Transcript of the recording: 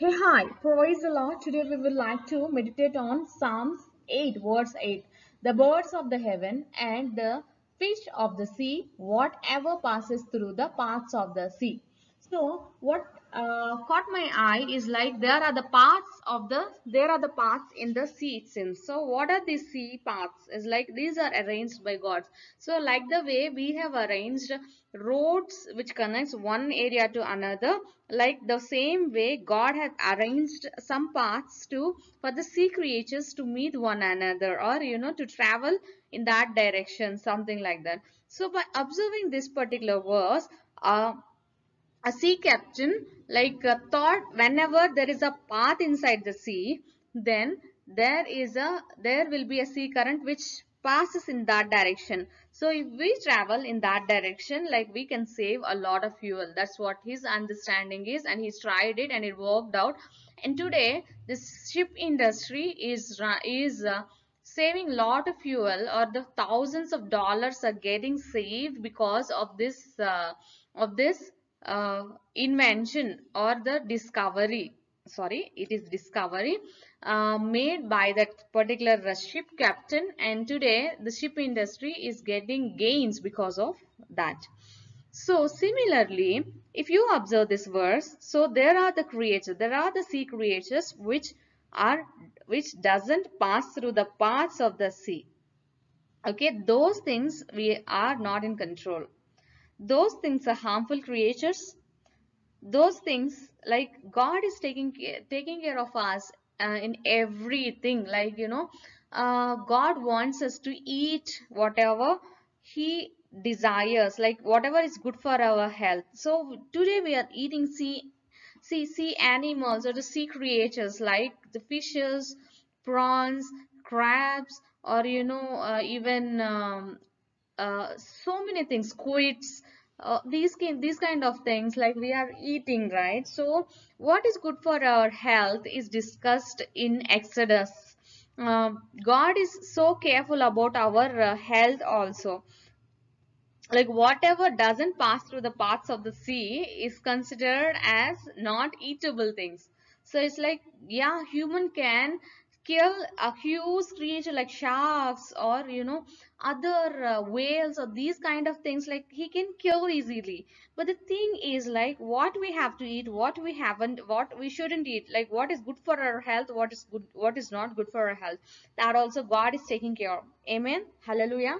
Hey, hi, praise the Lord. Today we would like to meditate on Psalms 8, verse 8. The birds of the heaven and the fish of the sea, whatever passes through the paths of the sea. So, what uh, caught my eye is like there are the paths of the there are the paths in the sea it seems. So, what are these sea paths? Is like these are arranged by God. So, like the way we have arranged roads which connects one area to another, like the same way God has arranged some paths to for the sea creatures to meet one another or you know to travel in that direction, something like that. So, by observing this particular verse, uh, a sea captain like uh, thought whenever there is a path inside the sea then there is a there will be a sea current which passes in that direction. So if we travel in that direction like we can save a lot of fuel. That's what his understanding is and he's tried it and it worked out. And today this ship industry is is uh, saving a lot of fuel or the thousands of dollars are getting saved because of this uh, of this uh, invention or the discovery sorry it is discovery uh, made by that particular ship captain. And today the ship industry is getting gains because of that. So similarly if you observe this verse so there are the creatures there are the sea creatures which are which doesn't pass through the paths of the sea. Okay those things we are not in control those things are harmful creatures. Those things like god is taking taking care of us uh, in everything. Like you know uh, god wants us to eat whatever he desires like whatever is good for our health. So today we are eating sea sea sea animals or the sea creatures like the fishes prawns crabs or you know uh, even um, uh, so many things squids uh, these kind these kind of things like we are eating right? So what is good for our health is discussed in exodus. Uh, god is so careful about our uh, health also. Like whatever doesn't pass through the paths of the sea is considered as not eatable things. So it's like yeah human can kill a huge creature like sharks or you know other uh, whales or these kind of things like he can kill easily. But the thing is like what we have to eat what we haven't what we shouldn't eat like what is good for our health what is good what is not good for our health that also god is taking care of. Amen? Hallelujah